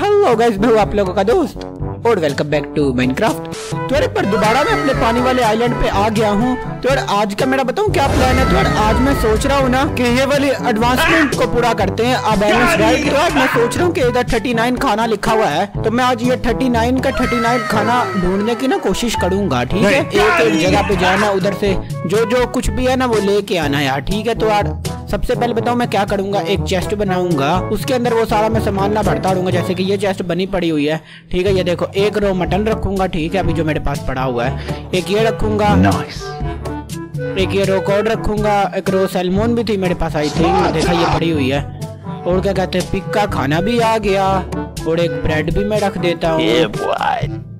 Hello guys मैं हूँ आप लोगों का दोस्त और वेलकम बैक टू माइनक्राफ्ट तो यार बार दोबारा मैं अपने पानी वाले आइलैंड पे आ गया हूँ। तो यार आज का मेरा बताऊँ क्या प्लान है? तो यार आज मैं सोच रहा हूँ ना कि ये वाली एडवांसमेंट को पूरा करते हैं अब राइट तो यार मैं सोच रहा हूँ कि इधर 39 खाना लिखा हुआ है तो मैं आज ये 39 का 39 खाना ढूँढने की ना कोशिश करूँगा ठीक है? एक एक जगह पे जाना उधर से जो जो कुछ भी है ना वो लेके आना यार ठीक है? तो यार सबसे पहले बताऊँ मैं क्या करूँगा? एक चेस्ट बनाऊँगा। उसके अंदर वो सारा मैं सामान ना भरता रहूँगा जैसे कि ये चेस्ट बनी पड़ी हुई है। ठीक है ये देखो एक रो मटन रखूँगा ठीक है अभी जो मेरे पास पड़ा हुआ है। एक ये रखूँगा। एक ये रो कॉड रखूँगा एक रो सैलमोन भी थी मेरे पास आई थी देखा ये पड़ी हुई है। और क्या कहते हैं पिक का खाना भी आ गया। और एक ब्रेड भी मैं रख देता हूँ।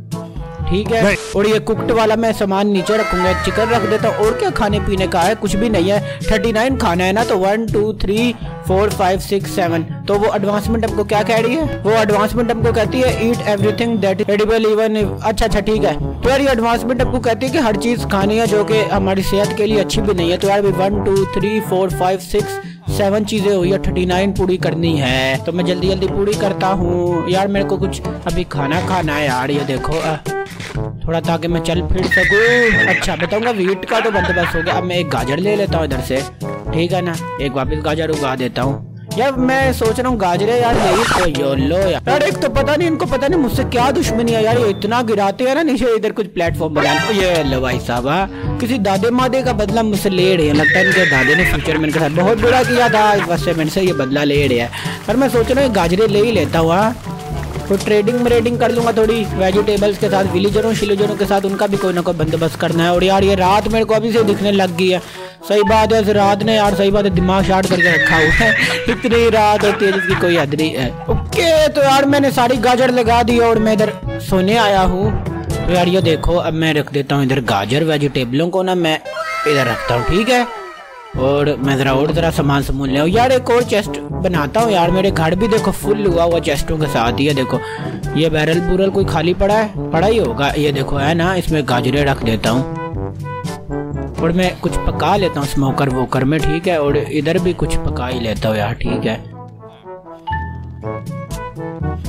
ठीक है। और ये कुकड वाला मैं सामान नीचे रखूँगा चिकन रख देता हूँ। और क्या खाने पीने का है? कुछ भी नहीं है। थर्टी नाइन खाना है ना तो one two three four five six seven तो वो एडवांसमेंट हमको क्या कह रही है? वो एडवांसमेंट हमको कहती है eat everything that edible even अच्छा अच्छा ठीक है। तो यार ये एडवांसमेंट हमको कहती है कि हर चीज़ खानी है जो कि हमारी सेहत के लिए अच्छी भी नहीं है। तो यार one two three four five six seven चीज़ें हुई है थर्टी नाइन पूरी करनी है। तो मैं जल्दी जल्दी पूरी करता हूँ। यार मेरे को कुछ अभी खाना खाना है यार ये देखो। आ, थोड़ा ताकि मैं चल फिर सकूँ। अच्छा बताऊँगा वीट का तो बंदोबस्त हो गया। अब मैं एक गाजर ले लेता हूँ इधर से। ठीक है ना? एक वापिस गाजर उगा देता हूँ। यार मैं सोच रहा हूँ गाजरे यार यही तो यो लो यार यार, एक तो पता नहीं, इनको पता नहीं, मुझसे क्या दुश्मनी है यार, ये इतना गिराते हैं ना नीचे, इधर कुछ प्लेटफॉर्म बना ये लो भाई साहब हाँ। किसी दादे मादे का बदला मुझसे ले रहे हैं, लगता है इनके दादे ने फ्यूचर में इनके साथ बहुत बुरा किया था, इस वजह से से ये बदला ले रहे हैं पर मैं सोच रहा हूँ गाजरे ले ही लेता हूँ हाँ। तो ट्रेडिंग व्रेडिंग कर लूँगा थोड़ी। वेजिटेबल्स के साथ विलेजरों शिलेजरों के साथ, उनका भी कोई ना कोई बंदोबस्त करना है। और यार, ये रात मेरे को अभी से दिखने लग गई है। सही बात है रात ने यार, सही बात है, दिमाग शार्ट करके रखा हुआ है। इतनी रात होती है जिसकी कोई हद नहीं है। ओके तो यार, मैंने सारी गाजर लगा दी और मैं इधर सोने आया हूँ। तो यार, ये देखो, अब मैं रख देता हूँ इधर गाजर वेजिटेबलों को ना मैं इधर रखता हूँ, ठीक है? और मैं जरा और जरा सामान समून ले यार एक और चेस्ट बनाता हूँ यार, मेरे घर भी देखो फुल हुआ हुआ चेस्टों के साथ ही है देखो। ये बैरल बुरल कोई खाली पड़ा है? पड़ा ही होगा। ये देखो, है ना, इसमें गाजरे रख देता हूँ। और मैं कुछ पका लेता हूँ स्मोकर वोकर में, ठीक है? और इधर भी कुछ पका ही लेता हूँ यार, ठीक है?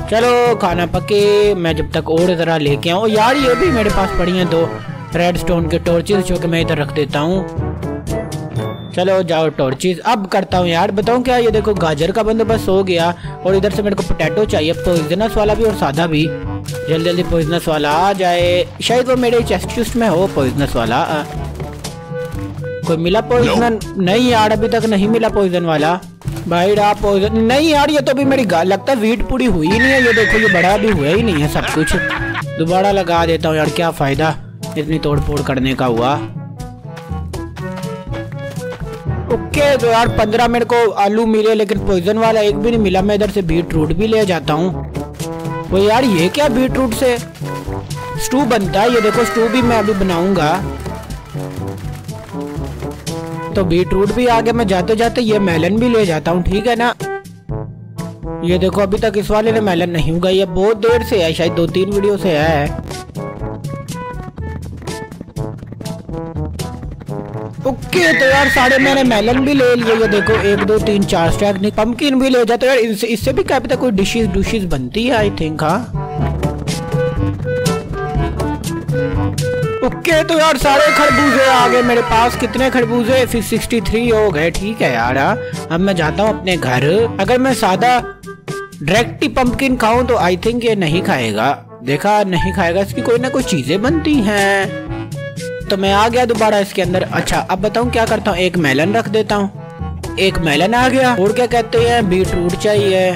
चलो, खाना पके। मैं जब तक और जरा लेके आऊँ। यार ये भी मेरे पास पड़ी हैं दो रेड स्टोन के टॉर्चेस जो कि मैं इधर रख देता हूँ। चलो जाओ टॉर्चेज अब करता हूँ यार बताऊँ क्या? ये देखो गाजर का बंदोबस्त हो गया और इधर से मेरे को पोटैटो चाहिए पॉइजनस वाला भी और सादा भी। जल्दी जल्दी पॉइजनस वाला आ जाए। शायद वो मेरे चेस्ट चुस्ट में हो पॉइजनस वाला। आ, कोई मिला पॉइजन नहीं यार अभी तक नहीं मिला पॉइजन वाला। भाई रहा पॉइजन नहीं यार ये तो अभी मेरी लगता है वीट पूरी हुई नहीं है। ये देखो ये बड़ा भी हुआ ही नहीं है सब कुछ। दोबारा लगा देता हूँ यार क्या फ़ायदा? इतनी तोड़ फोड़ करने का हुआ। ओके तो यार पंद्रह मिनट को आलू मिले, लेकिन पॉइजन वाला एक भी नहीं मिला। मैं इधर से बीट रूट भी ले जाता हूँ। तो यार ये क्या बीट रूट से? स्टू बनता है। ये देखो स्टू भी मैं अभी बनाऊँगा। तो बीट रूट भी आ गया मैं जाते जाते ये मेलन भी ले जाता हूँ, ठीक है ना? ये देखो, अभी तक इस वाले ने मेलन नहीं उगाई ये बहुत देर से है, शायद दो तीन वीडियो से है। ओके तो यार साढ़े मैंने मेलन भी ले लिए, ये देखो, एक, दो, तीन, चार स्टैक नहीं पम्पकिन भी ले जाते यार इससे इससे भी क्या पता कोई डिशेस डिशेस बनती है आई थिंक हाँ? ओके तो यार सारे खरबूजे आ गए मेरे पास, कितने खरबूजे? फिर सिक्सटी थ्री हो गए, ठीक है यार हाँ। अब मैं जाता हूँ अपने घर। अगर मैं सादा डायरेक्ट पम्पकिन खाऊं तो आई थिंक ये नहीं खाएगा। देखा, नहीं खाएगा, इसकी कोई ना कोई चीज़ें बनती हैं। तो मैं आ गया दोबारा इसके अंदर। अच्छा अब बताऊँ क्या करता हूँ? एक मेलन रख देता हूँ। एक मेलन आ गया। और क्या कहते हैं? बीट रूट चाहिए।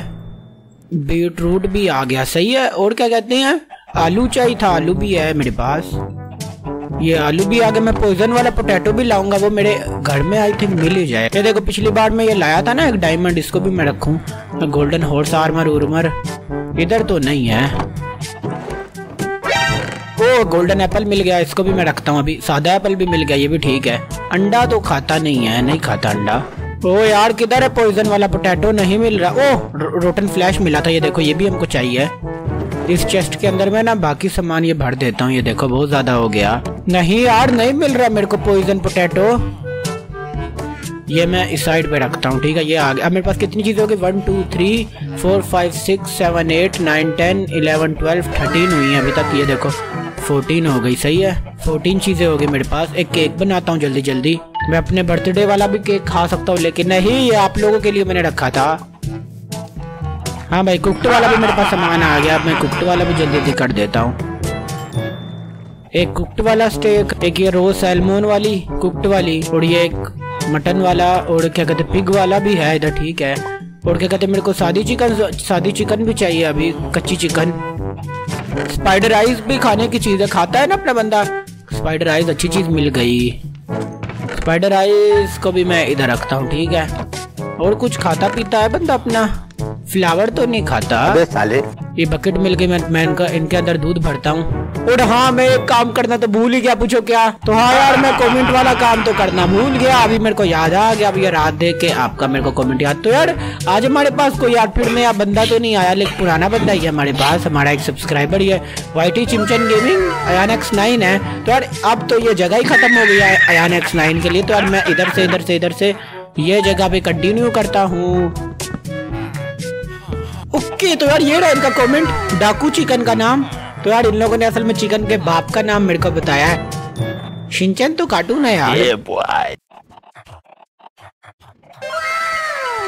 बीट रूट भी आ गया। सही है? और क्या कहते हैं? आलू चाहिए था। आलू भी है मेरे पास। ये आलू भी आ गया। मैं पोइजन वाला पोटैटो भी लाऊँगा। वो मेरे घर में आई थिंक मिल ही जाए। ये देखो, पिछली बार मैं ये लाया था ना एक डायमंड इसको भी मैं रखूँ। गोल्डन हॉर्स आर्मर उर्मर। इधर तो नहीं है। गोल्डन एप्पल मिल गया, इसको भी मैं रखता हूँ अभी। सादा एप्पल भी मिल गया, ये भी ठीक है। अंडा तो खाता नहीं है, नहीं खाता अंडा। ओ यार, किधर है पॉइजन वाला पोटैटो नहीं मिल रहा। ओ रोटन फ्लैश मिला था, ये देखो, ये भी हमको चाहिए। इस चेस्ट के अंदर मैं ना बाकी सामान ये भर देता हूँ, ये देखो, बहुत ज़्यादा हो गया। नहीं यार, नहीं मिल रहा मेरे को पॉइजन पोटैटो ये मैं इस साइड पे रखता हूँ, ठीक है, ये आ गया। अब मेरे पास कितनी चीज़ें होगी one two three four five six seven eight nine ten eleven twelve thirteen हुई है अभी तक, ये देखो। फोर्टीन हो गई, सही है? फोर्टीन चीज़ें हो गई मेरे पास। एक केक बनाता हूँ जल्दी जल्दी। मैं अपने बर्थडे वाला भी केक खा सकता हूँ, लेकिन नहीं, ये आप लोगों के लिए मैंने रखा था। हाँ भाई कुकट वाला भी मेरे पास सामान आ गया मैं कुकट वाला भी जल्दी जल्दी कर देता हूँ। एक कुकट वाला स्टेक एक ये रोज सैलमोन वाली कुकट वाली, और ये एक मटन वाला, और क्या कहते पिग वाला भी है, इधर ठीक है। और क्या कहते मेरे को सादी चिकन सादी चिकन भी चाहिए अभी, कच्ची चिकन स्पाइडर आइज़ भी खाने की चीज़ है खाता है ना अपना बंदा? स्पाइडर आइज़ अच्छी चीज़ मिल गई। स्पाइडर आइज़ को भी मैं इधर रखता हूँ, ठीक है? और कुछ खाता पीता है बंदा अपना? फ्लावर तो नहीं खाता। अबे साले ये बकेट मिल गई मैं, मैं इनका इनके अंदर दूध भरता हूँ। और हाँ मैं एक काम करना तो भूल ही गया पूछो क्या? तो हाँ यार मैं कमेंट वाला काम तो करना भूल गया अभी मेरे को याद आ गया अभी रात देख के आपका मेरे को कमेंट याद तो यार आज हमारे पास कोई यार फिर यार बंदा तो नहीं आया लेकिन पुराना बंदा ही है हमारे पास हमारा एक सब्सक्राइबर ही है वाई चिमचन गेमिंग अयान एक्स नाइन है। तो यार अब तो ये जगह ही खत्म हो गई है अयान एक्स नाइन के लिए तो यार मैं इधर से इधर से इधर से ये जगह पे कंटिन्यू करता हूँ। ओके तो यार ये रहा इनका कमेंट डाकू चिकन का नाम। तो यार इन लोगों ने असल में चिकन के बाप का नाम मेरे को बताया है। शिंचन तो कार्टून है यार।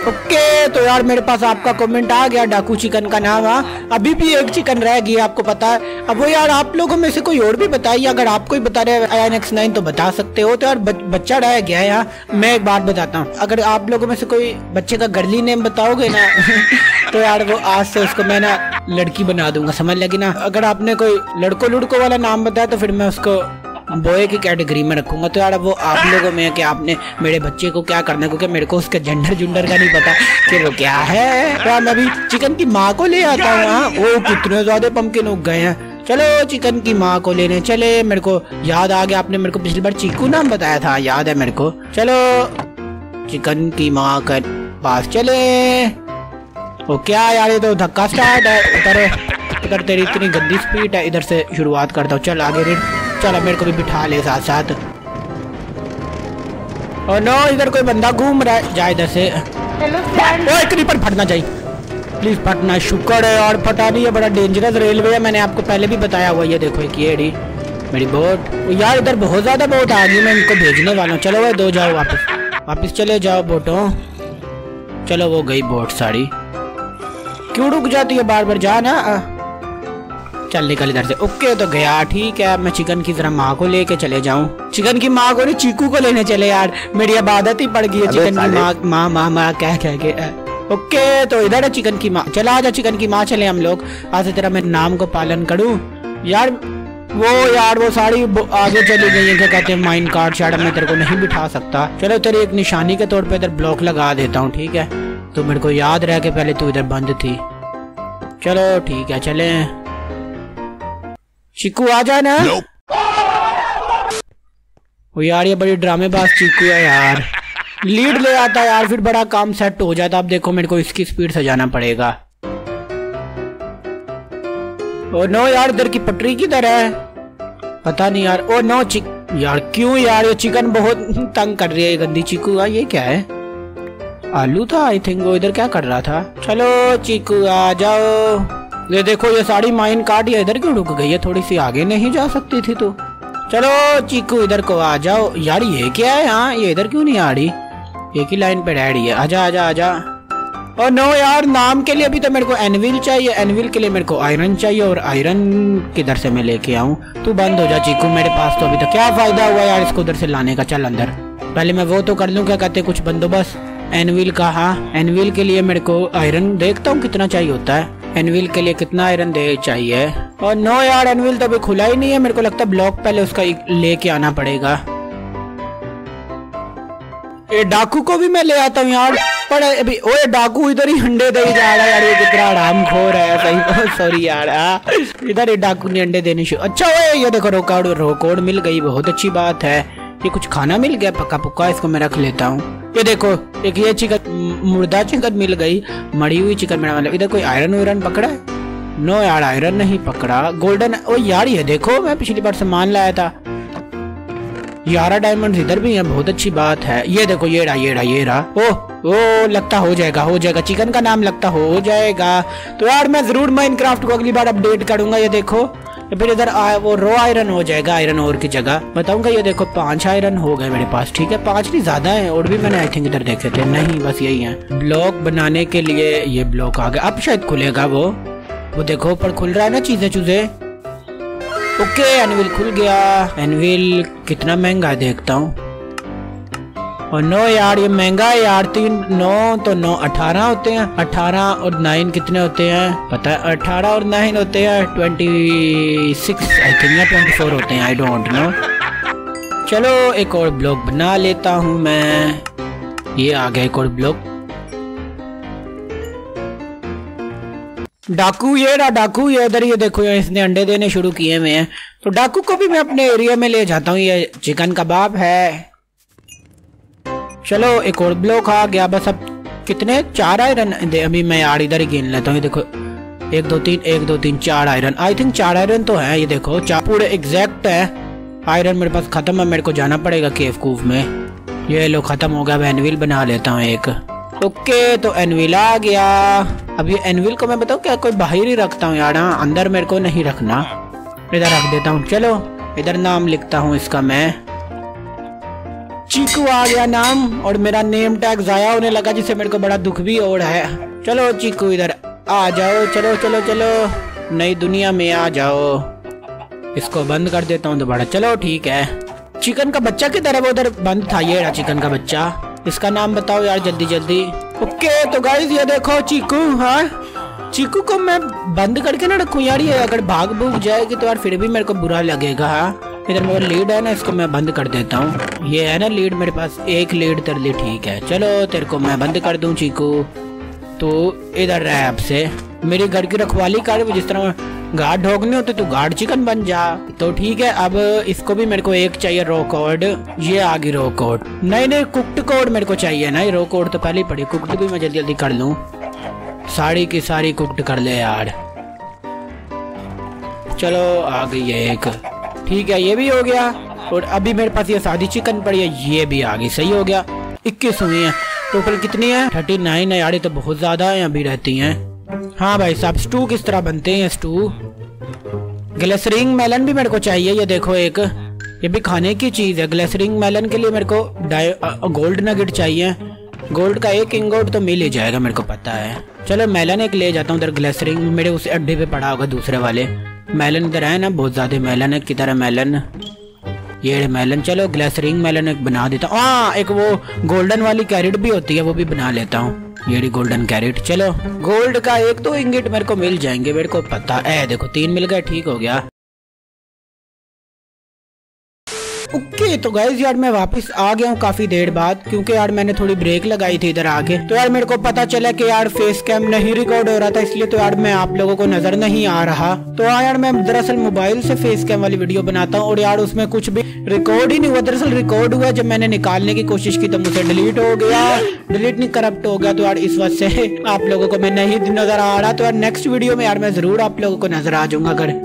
ओके तो यार मेरे पास आपका कमेंट आ गया, डाकू चिकन का नाम आ हाँ। अभी भी एक चिकन रह गई आपको पता है। अब वो यार, आप लोगों में से कोई और भी बताइए, अगर आपको ही बता रहे आई एक्स नाइन तो बता सकते हो। तो यार बच्चा रह गया यहाँ। मैं एक बात बताता हूँ, अगर आप लोगों में से कोई बच्चे का गर्ली नेम बताओगे ना तो यार वो आज से उसको मैं ना लड़की बना दूँगा, समझ लगी ना? अगर आपने कोई लड़को लुड़को वाला नाम बताया तो फिर मैं उसको बॉय की कैटेगरी में रखूँगा। तो यार वो आप लोगों में कि आपने मेरे बच्चे को क्या करना है क्योंकि मेरे को उसके जेंडर जुंडर का नहीं पता। कि वो क्या है? तो मैं अभी चिकन की माँ को ले आता हूँ हाँ वो कितने ज़्यादा पम्पकिन उग गए हैं। चलो चिकन की माँ को लेने चले। मेरे को याद आ गया, आपने मेरे को पिछली बार चीकू नाम बताया था। याद है मेरे को। चलो चिकन की माँ के पास चले। वो क्या यार, ये तो धक्का स्टार्ट है। उतर उतर तेरी इतनी गंदी स्पीड है। इधर से शुरुआत करता हूँ। चल आगे रेड। चलो मेरे को भी बिठा ले साथ साथ। और नो इधर कोई बंदा घूम रहा है। जा इधर से। ओ एक पर फटना चाहिए प्लीज़ फटना शुक्र है और फटा नहीं है बड़ा डेंजरस रेलवे है। मैंने आपको पहले भी बताया हुआ ये देखो एक ये मेरी बोट यार इधर बहुत ज़्यादा बोट आ गई मैं इनको भेजने वाला हूँ। चलो भाई दो जाओ वापस। वापस चले जाओ बोटो चलो वो गई बोट सारी क्यों रुक जाती है बार बार? जा ना चल निकल इधर से। ओके तो गया ठीक है। मैं चिकन की तरह माँ को लेके चले जाऊँ। चिकन की माँ को नहीं चीकू को लेने चले यार। मेरी आदत ही पड़ गई है चिकन की माँ माँ माँ माँ कह कह के ओके तो इधर है चिकन की माँ। चला आजा चिकन की माँ चले हम लोग। आज तेरा मैं नाम को पालन करूँ? यार वो यार वो साड़ी आगे चली गई है क्या कहते हैं माइन कार्ड शायद मैं तेरे को नहीं बिठा सकता। चलो तेरी एक निशानी के तौर पे इधर ब्लॉक लगा देता हूँ ठीक है? तो मेरे को याद रह के पहले तू इधर बंद थी। चलो ठीक है चले। चिकू आ जा ना। वो यार ये बड़ी ड्रामेबाज चिकू है यार। लीड ले आता यार फिर बड़ा काम सेट हो जाता। अब देखो मेरे को इसकी स्पीड से जाना पड़ेगा। ओ नो यार इधर की पटरी किधर है? पता नहीं यार। ओ नो चिक यार क्यों यार? ये चिकन बहुत तंग कर रही है गंदी चिकू आ ये क्या है? आलू था आई थिंक वो इधर क्या कर रहा था? चलो चिकू आ जाओ। ये देखो, ये साड़ी माइन काट, या इधर क्यों रुक गई है? थोड़ी सी आगे नहीं जा सकती थी तो। चलो, चीकू, इधर को आ जाओ। यार, ये क्या है यहाँ? ये इधर क्यों नहीं आ रही? एक ही लाइन पे रह रही है। आजा आजा आजा। और नो यार, नाम के लिए अभी तो मेरे को एनविल चाहिए। एनविल के लिए मेरे को आयरन चाहिए और आयरन किधर से मैं लेके आऊँ? तू बंद हो जा, चीकू। मेरे पास तो अभी तो क्या फ़ायदा हुआ यार इसको उधर से लाने का? चल अंदर। पहले मैं वो तो कर लूँ, क्या कहते कुछ बंदोबस्त? एनविल का हाँ। एनविल के लिए मेरे को आयरन देखता हूँ कितना चाहिए होता है। एनविल के लिए कितना आयरन दे चाहिए? और नो यार, एनविल तो अभी खुला ही नहीं है। मेरे को लगता है ब्लॉक पहले उसका लेके आना पड़ेगा। ये डाकू को भी मैं ले आता हूँ यार। पर अभी, ओए, डाकू इधर ही अंडे दे जा रहा है यार। ये कितना आराम खो रहा है। सही सॉरी यार। इधर ही डाकू ने अंडे देने शुरू अच्छा ओए, ये देखो रोकाउड रोकोड मिल गई। बहुत अच्छी बात है। ये कुछ खाना मिल गया? पक्का पुक्का इसको मैं रख लेता हूँ। ये देखो, एक ये चिकन, मुर्दा चिकन मिल गई मड़ी हुई चिकन मेरा मतलब इधर कोई आयरन वायरन पकड़ा है? नो यार आयरन नहीं पकड़ा। गोल्डन ओ यार, ये देखो, मैं पिछली बार सामान लाया था। ग्यारह डायमंड इधर भी है, बहुत अच्छी बात है। ये देखो, ये रहा ये रहा ये रहा। ओ ओ, लगता हो जाएगा हो जाएगा। चिकन का नाम लगता हो जाएगा। तो यार, मैं ज़रूर माइनक्राफ्ट को अगली बार अपडेट करूँगा, ये देखो। फिर इधर वो रो आयरन हो जाएगा, आयरन और की जगह। बताऊँगा, ये देखो, पाँच आयरन हो गए मेरे पास, ठीक है? पाँच नहीं, ज़्यादा है, और भी मैंने आई थिंक इधर देखे थे नहीं, बस यही है। ब्लॉक बनाने के लिए ये ब्लॉक आ गया। अब शायद खुलेगा वो। वो देखो, ऊपर खुल रहा है ना चीज़ें, चूजे। ओके एनविल खुल गया। एनविल कितना महँगा देखता हूँ। और नौ यार, ये महँगा है यार तीन नौ तो नौ, अठारह होते हैं। अठारह और नाइन कितने होते हैं? पता है, अठारह और नाइन होते हैं ट्वेंटी सिक्स आई थिंक या ट्वेंटी फोर होते हैं आई डोंट नो चलो, एक और ब्लॉक बना लेता हूँ मैं। ये आ गया एक और ब्लॉक डाकू, ये रहा, डाकू, ये इधर ये देखो, ये इसने अंडे देने शुरू किए हुए हैं। तो डाकू को भी मैं अपने एरिया में ले जाता हूँ, ये चिकन कबाब है। चलो, एक और ब्लॉक आ गया। बस अब कितने? चार आयरन अभी मैं यार इधर ही गिन लेता हूँ देखो। एक, दो, तीन, एक, दो, तीन, चार आयरन आई थिंक चार आयरन तो है, ये देखो। चार पूरे एग्जैक्ट है। आयरन मेरे पास खत्म है, मेरे को जाना पड़ेगा केव कूव में। ये लो, खत्म हो गया एनविल बना लेता हूँ एक। ओके तो एनविल आ गया। अब ये एनविल को मैं बताऊँ क्या? कोई बाहर ही रखता हूँ यार हाँ? अंदर मेरे को नहीं रखना। इधर रख देता हूँ। चलो, इधर नाम लिखता हूँ इसका मैं। चीकू आ गया नाम और मेरा नेम टैग जाया होने लगा जिससे मेरे को बड़ा दुख भी और है। चलो चीकू इधर, आ जाओ, चलो चलो चलो। नई दुनिया में आ जाओ। इसको बंद कर देता हूँ दोबारा। चलो, ठीक है। चिकन का बच्चा किधर है? वो उधर बंद था ये रहा चिकन का बच्चा। इसका नाम बताओ यार जल्दी जल्दी। ओके तो गाइस ये देखो चीकू हाँ। चीकू को मैं बंद करके ना रखू यार, ये अगर भाग भूग जाएगी तो यार फिर भी मेरे को बुरा लगेगा हाँ। इधर मेरा लीड है ना, इसको मैं बंद कर देता हूँ। ये है ना लीड मेरे पास, एक लीड तेरे लिए ठीक है। चलो, तेरे को मैं बंद कर दूँ चीकू। तो इधर रहे अब से। मेरे घर की रखवाली कर, जिस तरह गार्ड ढोकने होते तो गार्ड चिकन बन जा। तो ठीक है, अब इसको भी मेरे को एक चाहिए रो कोड ये आ गई रो कोड नहीं नहीं कुकड कोड मेरे को चाहिए ना। रो कोड तो पहले ही पड़ी कुकड भी मैं जल्दी जल्दी कर लूँ। साड़ी की सारी कुकड कर ले यार। चलो, आ गई है एक। ठीक है, ये भी हो गया। और अभी मेरे पास ये सादी चिकन पड़ी है, ये भी आ गई, सही हो गया। इक्कीस हुई है, टोटल कितनी है? थर्टी नाइन है, यार तो बहुत ज़्यादा है, अभी रहती हैं। हाँ भाई साहब स्टू किस तरह बनते हैं स्टू ग्लेसरिंग मेलन भी मेरे को चाहिए, ये देखो एक। ये भी खाने की चीज़ है ग्लेसरिंग मेलन के लिए मेरे को गोल्ड नगेट चाहिए। गोल्ड का एक इंगोट तो मिल ही जाएगा, मेरे को पता है। चलो मेलन एक ले जाता हूँ, उधर ग्लेसरिंग मेरे उस अड्डे पे पड़ा होगा दूसरे वाले। मेलन इधर है ना, बहुत ज़्यादा मेलन है, किधर है मेलन? ये मेलन, चलो ग्लेसरिंग मेलन एक बना देता हूँ। हाँ एक वो गोल्डन वाली कैरेट भी होती है, वो भी बना लेता हूँ। ये गोल्डन कैरेट चलो। गोल्ड का एक तो इंगिट मेरे को मिल जाएँगे, मेरे को पता है। देखो, तीन मिल गए, ठीक हो गया। ओके तो गाइज़ यार मैं वापस आ गया हूँ काफ़ी देर बाद, क्योंकि यार मैंने थोड़ी ब्रेक लगाई थी इधर आगे तो यार मेरे को पता चला कि यार फेस कैम नहीं रिकॉर्ड हो रहा था, इसलिए तो यार मैं आप लोगों को नज़र नहीं आ रहा। तो हाँ यार, मैं दरअसल मोबाइल से फेस कैम वाली वीडियो बनाता हूँ, और यार उसमें कुछ भी रिकॉर्ड ही नहीं हुआ। दरअसल रिकॉर्ड हुआ जब मैंने निकालने की कोशिश की तो मुझे डिलीट हो गया। डिलीट नहीं करप्ट हो गया तो यार इस वजह से आप लोगों को मैं नहीं नज़र आ रहा। तो यार नेक्स्ट वीडियो में यार मैं ज़रूर आप लोगों को नज़र आ जाऊँगा, अगर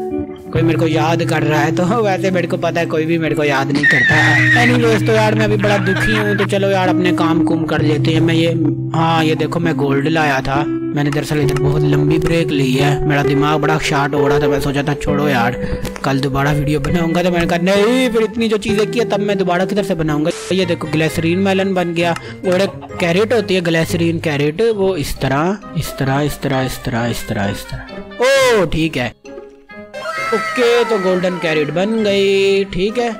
कोई मेरे को याद कर रहा है तो वैसे मेरे को पता है कोई भी मेरे को याद नहीं करता है। एनीवेज तो यार, मैं अभी बड़ा दुखी हूँ तो चलो यार, अपने काम कुम कर लेते हैं। मैं ये हाँ ये देखो, मैं गोल्ड लाया था। मैंने दरअसल इधर बहुत लंबी ब्रेक ली है। मेरा दिमाग बड़ा शार्ट हो रहा था, मैं सोचा था, छोड़ो यार, कल दोबारा वीडियो बनाऊँगा तो मैंने कहा, नहीं, फिर इतनी जो चीज़ें की है तब मैं दोबारा किधर से बनाऊँगा? ये देखो ग्लेसरीन मेलन बन गया। और एक कैरेट होती है ग्लेसरीन कैरेट वो इस तरह इस तरह इस तरह इस तरह इस तरह इस तरह। ओ, ठीक है। ओके तो गोल्डन कैरेट बन गई, ठीक है?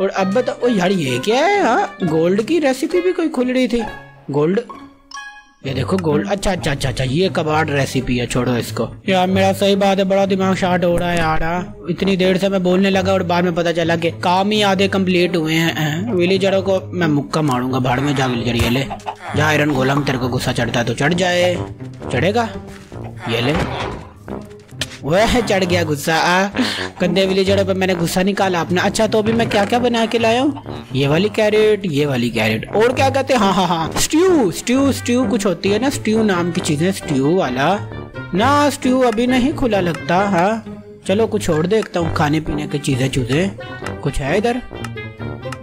और अब बताओ यार ये क्या है हाँ? गोल्ड की रेसिपी भी कोई खुल रही थी? गोल्ड ये देखो गोल्ड अच्छा अच्छा अच्छा अच्छा ये कबाड़ रेसिपी है, छोड़ो इसको। यार, मेरा सही बात है, बड़ा दिमाग शार्ट हो रहा है, यार हाँ। इतनी देर से मैं बोलने लगा और बाद में पता चला कि काम ही आधे कंप्लीट हुए हैं विलीजरों को मैं मुक्का मारूँगा, भाड़ में जा विलीजर ये ले। जा आयरन गोलम तेरे को गुस्सा चढ़ता है तो चढ़ जाए। चढ़ेगा? ये ले। वह चढ़ गया गुस्सा कंधे विलेजर पर मैंने गुस्सा निकाला अपना। अच्छा तो अभी मैं क्या क्या बना के लाया हूँ? ये वाली कैरेट ये वाली कैरेट और क्या कहते हैं? हाँ हाँ हाँ। स्ट्यू स्ट्यू स्ट्यू कुछ होती है ना? स्ट्यू नाम की चीज़ें स्ट्यू वाला। ना स्ट्यू अभी नहीं खुला लगता हाँ। चलो, कुछ और देखता हूँ खाने पीने की चीज़ें, चूजे। कुछ है इधर?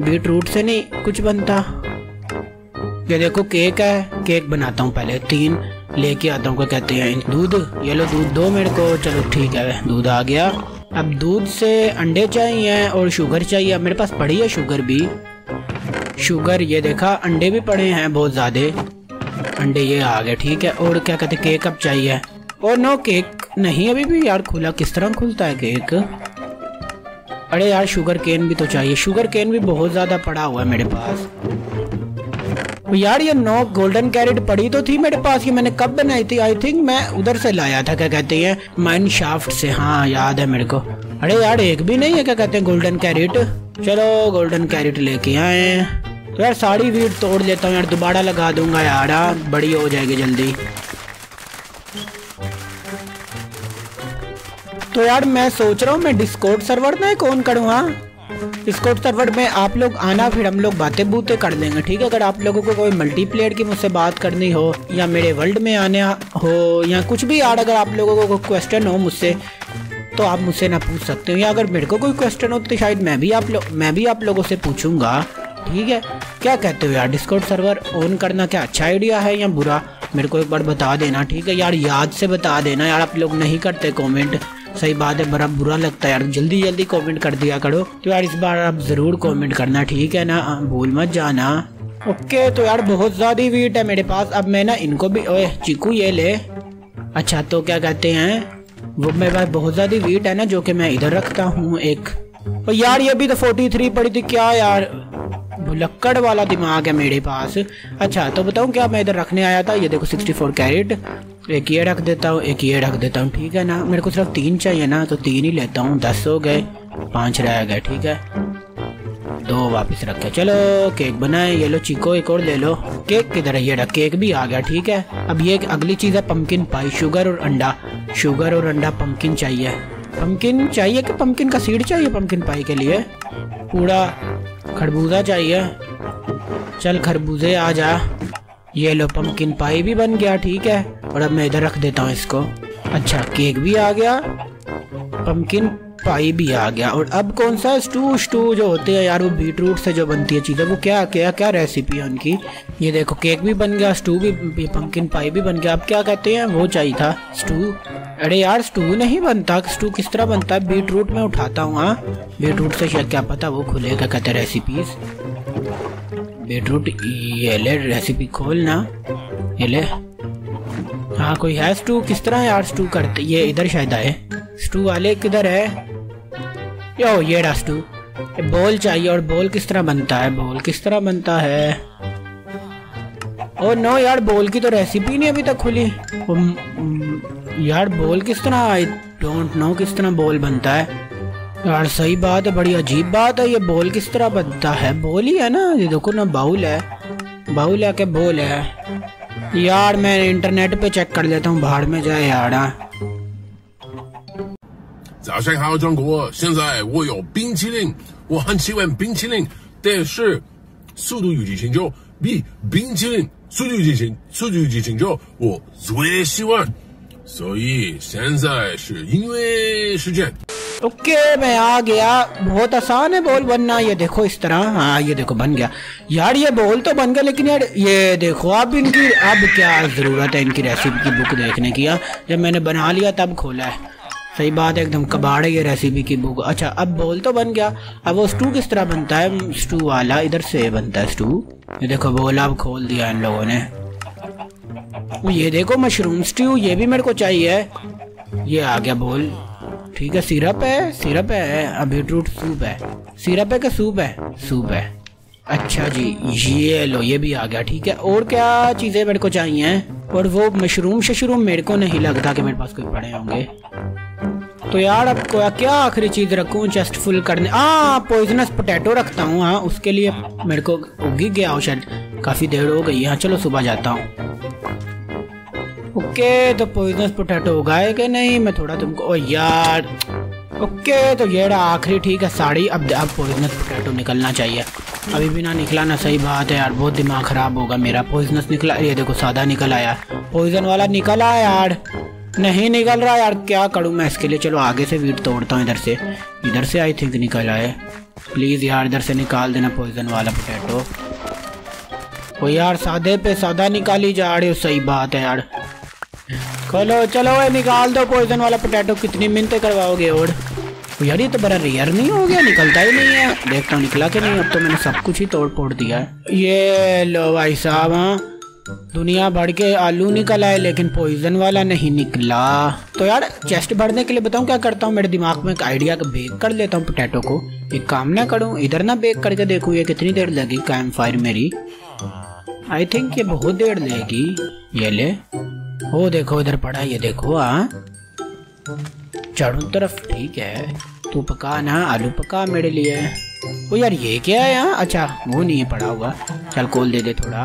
बीट रूट से नहीं, कुछ बनता। ये देखो केक है। केक बनाता हूँ पहले, तीन। लेके आता हूँ क्या कहते हैं दूध? ये लो दूध दो मेरे को, चलो ठीक है, दूध आ गया। अब दूध से अंडे चाहिए और शुगर चाहिए। अब मेरे पास पड़ी है शुगर भी। शुगर, ये देखा, अंडे भी पड़े हैं बहुत ज़्यादा। अंडे ये आ गए, ठीक है, और क्या कहते केक अब चाहिए। और नो केक नहीं, अभी भी यार खुला। किस तरह खुलता है केक? अरे यार, शुगर केन भी तो चाहिए। शुगर केन भी बहुत ज़्यादा पड़ा हुआ है मेरे पास। यार ये नो गोल्डन कैरेट पड़ी तो थी मेरे पास ये मैंने कब बनाई थी? आई थिंक मैं उधर से लाया था क्या कहते हैं? माइन शाफ्ट से हाँ याद है मेरे को। अरे यार एक भी नहीं है क्या कहते हैं गोल्डन कैरेट चलो गोल्डन कैरेट लेके आए। तो यार साड़ी वीट तोड़ लेता हूँ यार दोबारा लगा दूँगा यार हाँ, बड़ी हो जाएगी जल्दी। तो यार मैं सोच रहा हूँ मैं डिस्कोड सर्वर में कौन करूँ हाँ। डिस्कोड सर्वर में आप लोग आना, फिर हम लोग बातें बूते कर लेंगे ठीक है? अगर आप लोगों को कोई मल्टीप्लेयर की मुझसे बात करनी हो, या मेरे वर्ल्ड में आने हो, या कुछ भी यार अगर आप लोगों को कोई क्वेश्चन हो मुझसे तो आप मुझसे ना पूछ सकते हो। या अगर मेरे को कोई क्वेश्चन हो तो शायद मैं भी आप लोग मैं भी आप लोगों से पूछूँगा, ठीक है? क्या कहते हो यार डिस्कोड सर्वर ऑन करना क्या अच्छा आइडिया है या बुरा? मेरे को एक बार बता देना, ठीक है? यार, याद से बता देना, यार, आप लोग नहीं करते कमेंट सही बात है बड़ा बुरा लगता है यार। जल्दी जल्दी कमेंट कर दिया करो। तो यार इस बार आप ज़रूर कमेंट करना, ठीक है ना? भूल मत जाना। ओके तो यार बहुत ज़्यादा वीट है मेरे पास। अब मैं ना इनको भी, ओए, चिकू ये ले। अच्छा तो क्या कहते हैं? वो मेरे पास बहुत ज़्यादा वीट है ना, जो कि मैं इधर रखता हूँ, एक। और यार, ये भी तो फोर्टी थ्री पड़ी थी, क्या यार? लक्कड़ वाला दिमाग है मेरे पास। अच्छा तो बताऊँ क्या मैं इधर रखने आया था? ये देखो सिक्सटी फोर कैरेट एक ये रख देता हूँ, एक ये रख देता हूँ, ठीक है ना? मेरे को सिर्फ़ तीन चाहिए ना तो तीन ही लेता हूँ, दस हो गए, पाँच रह गए, ठीक है? दो वापस रखे चलो, केक बनाए, ये लो, चिको एक और ले लो। केक किधर है? ये रख, केक भी आ गया, ठीक है? अब ये अगली चीज़ है पम्पकिन पाई शुगर और अंडा। शुगर और अंडा पम्पकिन चाहिए। पम्पकिन चाहिए कि पम्पकिन का सीड चाहिए पम्पकिन पाई के लिए? पूरा खरबूजा चाहिए। चल खरबूजे आ जा। ये लो पम्पकिन पाई भी बन गया, ठीक है। और अब मैं इधर रख देता हूँ इसको। अच्छा केक भी आ गया। पम्पकिन पाई भी आ गया। और अब कौन सा स्टू स्टू जो होते हैं यार, वो बीट रूट से जो बनती है चीज़ें, वो क्या क्या क्या रेसिपी है उनकी? ये देखो केक भी बन गया स्टू भी पम्पकिन पाई भी बन गया। अब क्या कहते हैं, वो चाहिए था स्टू अरे यार स्टू नहीं बनता। स्टू किस तरह बनता है? बीट रूट में उठाता हूँ हाँ। बीट रूट से क्या पता, वो खुलेगा, कहते रेसिपीज़ बीटरूट ये ले रेसिपी खोलना ये ले। हाँ कोई है स्टू किस तरह यार स्टू करते? ये इधर शायद आए। स्टू वाले किधर है? यो, ये रहा स्टू बोल चाहिए और बोल किस तरह बनता है? बोल किस तरह बनता है? ओ, नो यार, बोल की तो रेसिपी नहीं अभी तक खुली। यार, बोल किस तरह आई? डोंट नो किस तरह बोल बनता है। यार, सही बात है, बड़ी अजीब बात है, ये बोल किस तरह बनता है? बोल ही है ना, ये देखो ना, बाउल है। बाउल है के बोल है। यार, मैं इंटरनेट पे चेक कर लेता हूँ, बाहर में जाए यार 早上好，中国！现在我有冰淇淋，我很喜欢冰淇淋，但是《速度与激情九》比冰淇淋《速度与激情》《速度与激情九》我最喜欢，所以现在是音乐时间。ओके मैं आ गया बहुत आसान है बॉल बनना ये देखो इस तरह हाँ ये देखो बन गया यार ये बॉल तो बन गया लेकिन यार ये देखो अब इनकी अब क्या ज़रूरत है इनकी रेसिपी की बुक देखने की हाँ? जब मैंने बना लिया तब खोला है सही बात है, एकदम कबाड़ है ये रेसिपी की बुक अच्छा अब बोल तो बन गया। अब वो स्टू किस तरह बनता है? स्टू वाला, इधर से बनता है स्टू ये देखो बोल अब खोल दिया इन लोगों ने। ये देखो मशरूम स्टू ये भी मेरे को चाहिए। ये आ गया, बोल। ठीक है सिरप है सिरप है बीटरूट सूप है। सिरप है का सूप है? सूप है। अच्छा जी, ये लो, ये भी आ गया, ठीक है। और क्या चीज़ें मेरे को चाहिए और वो मशरूम, शशरूम मेरे को नहीं लगता कि मेरे पास कोई पड़े होंगे। तो यार, अब क्या आखिरी चीज़ रखूँ चेस्ट फुल करने? आ पॉइजनस पोटैटो रखता हूँ हाँ उसके लिए मेरे को उगी गया हो शायद, काफ़ी देर हो गई हाँ। चलो, सुबह जाता हूँ। ओके तो पॉइजनस पोटैटो उगाए कि नहीं? मैं थोड़ा तुमको ओ यार ओके तो ये आखिरी, ठीक है, साड़ी। अब अब पॉइजनस पोटैटो निकलना चाहिए। अभी भी ना निकला ना सही बात है यार, बहुत दिमाग खराब होगा मेरा। पॉइजनस निकला, ये देखो, सादा निकल आया पॉइजन वाला निकला यार। नहीं निकल रहा यार, क्या करूँ मैं इसके लिए? चलो, आगे से वीट तोड़ता हूँ इधर से। इधर से आई थिंक निकल आए प्लीज़ यार, इधर से निकाल देना पॉइजन वाला पोटैटो वो यार, सादे पे सादा निकाली जा रही हो, सही बात है यार। चलो चलो निकाल दो पॉइजन वाला पोटैटो कितनी मिनटें करवाओगे और? यार, ये तो बड़ा रेयर नहीं हो गया, निकलता ही नहीं है। देखता हूँ निकला कि नहीं, अब तो मैंने सब कुछ ही तोड़ फोड़ दिया है। ये लो भाई साहब हाँ। दुनिया भर के आलू निकल आए, लेकिन पॉइजन वाला नहीं निकला। तो यार चेस्ट भरने के लिए बताऊँ क्या करता हूँ? मेरे दिमाग में एक आइडिया का बेक कर लेता हूँ पोटैटो को। एक काम ना करूँ, इधर ना बेक करके देखूँ, ये कितनी देर लगी कैंप फायर मेरी। आई थिंक ये बहुत देर लेगी। ये ले। ओ, देखो, इधर पड़ा ये देखो हाँ। चारों तरफ़, ठीक है। तू पका ना, आलू पका मेरे लिए। ओ यार, ये क्या है यहाँ? अच्छा वो नहीं है, पड़ा हुआ। चल कोल दे दे थोड़ा।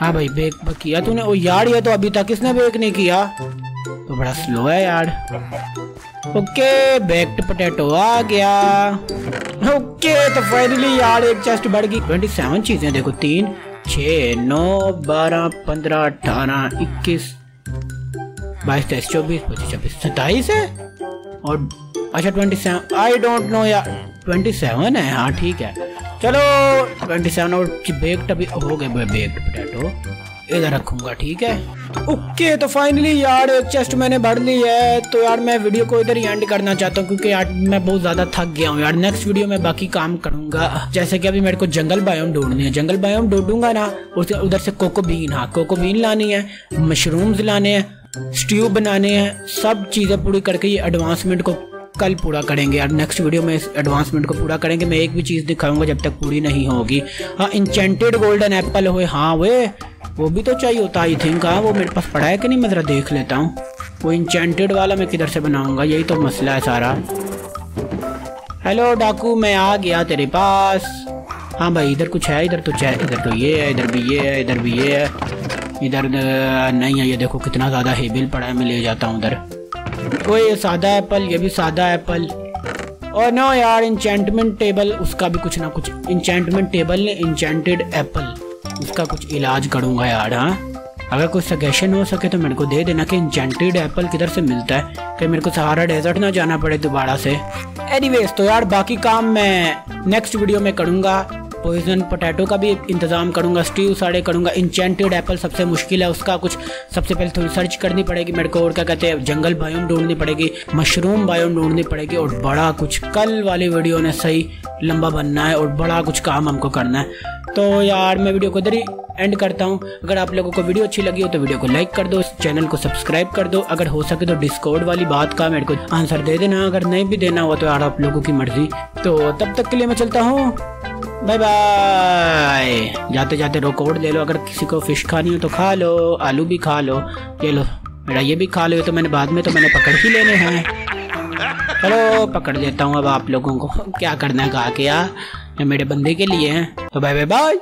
हाँ भाई, बेक किया तूने। ओ यार, ये तो अभी तक इसने बेक नहीं किया। तो बड़ा स्लो है यार। ओके बेक्ड पोटैटो आ गया। ओके तो फाइनली यार, एक चेस्ट बढ़ गई। ट्वेंटी सेवन चीज़ें, देखो, तीन, छ, नौ, बारह, पंद्रह, अठारह, इक्कीस बाईस तेईस चौबीस, पच्चीस, छब्बीस, सत्ताईस है? और अच्छा twenty seven I don't know यार ट्वेंटी सेवन है हाँ ठीक है। चलो ट्वेंटी सेवन और बेक्ड अभी हो गए बेक्ड पोटैटो इधर रखूँगा, ठीक है? ओके तो फाइनली यार, एक चेस्ट मैंने भर ली है तो यार मैं वीडियो को इधर ही एंड करना चाहता हूँ, क्योंकि यार मैं बहुत ज़्यादा थक गया हूँ। यार नेक्स्ट वीडियो में बाकी काम करूँगा। जैसे कि अभी मेरे को जंगल बायोम ढूंढनी है। जंगल बायोम ढूंढूँगा ना उधर से कोको बीन हाँ कोको बीन लानी है मशरूम्स लाने हैं। स्ट्यू बनाने हैं, सब चीज़ें पूरी करके ये एडवांसमेंट को कल पूरा करेंगे। यार नेक्स्ट वीडियो में इस एडवांसमेंट को पूरा करेंगे। मैं एक भी चीज़ दिखाऊँगा जब तक पूरी नहीं होगी। हाँ इंचेंटेड गोल्डन एप्पल हुए हाँ वे, वो भी तो चाहिए होता आई थिंक हाँ वो मेरे पास पड़ा है कि नहीं, मैं ज़रा देख लेता हूँ। वो इंचेंटेड वाला मैं किधर से बनाऊँगा, यही तो मसला है सारा। हेलो डाकू, मैं आ गया तेरे पास। हाँ भाई, इधर कुछ है, इधर तो है इधर तो ये है, इधर भी ये है, इधर भी ये है। इधर नहीं है, ये देखो कितना ज़्यादा हेबिल पड़ा है, मैं ले जाता हूँ उधर। वो ये सादा एप्पल ये भी सादा एप्पल और नो यार इंचेंटमेंट टेबल उसका भी कुछ ना कुछ इंचेंटमेंट टेबल ने इंचेंटेड एप्पल उसका कुछ इलाज करूँगा यार हाँ? अगर कोई सजेशन हो सके तो मेरे को दे देना कि इंचेंटेड एप्पल किधर से मिलता है। कि मेरे को सहारा डेजर्ट ना जाना पड़े दोबारा से। एनीवेज तो यार, बाकी काम मैं नेक्स्ट वीडियो में करूँगा। पॉइजन पोटैटो का भी इंतज़ाम करूँगा स्टीव साड़े करूँगा। इंचेंटेड एप्पल सबसे मुश्किल है, उसका कुछ सबसे पहले थोड़ी सर्च करनी पड़ेगी मेरे को, और क्या कहते हैं जंगल बायोम ढूंढनी पड़ेगी मशरूम बायोम ढूंढनी पड़ेगी, और बड़ा कुछ कल वाली वीडियो ने सही लंबा बनना है, और बड़ा कुछ काम हमको करना है। तो यार, मैं वीडियो को इधर ही एंड करता हूँ। अगर आप लोगों को वीडियो अच्छी लगी हो तो वीडियो को लाइक कर दो, इस चैनल को सब्सक्राइब कर दो। अगर हो सके तो डिस्काउंट वाली बात का मेरे को आंसर दे देना, अगर नहीं भी देना हुआ तो यार, आप लोगों की मर्ज़ी। तो तब तक के लिए मैं चलता हूँ। बाय बाय जाते जाते रोकोड ले लो, अगर किसी को फ़िश खानी हो तो खा लो, आलू भी खा लो। ये लो मेरा ये भी खा लो ये तो मैंने, बाद में तो मैंने पकड़ ही लेने हैं। चलो, पकड़ लेता हूँ अब आप लोगों को। क्या करना है कहा के यार। मेरे बंदे के लिए हैं। तो बाय बाय बाय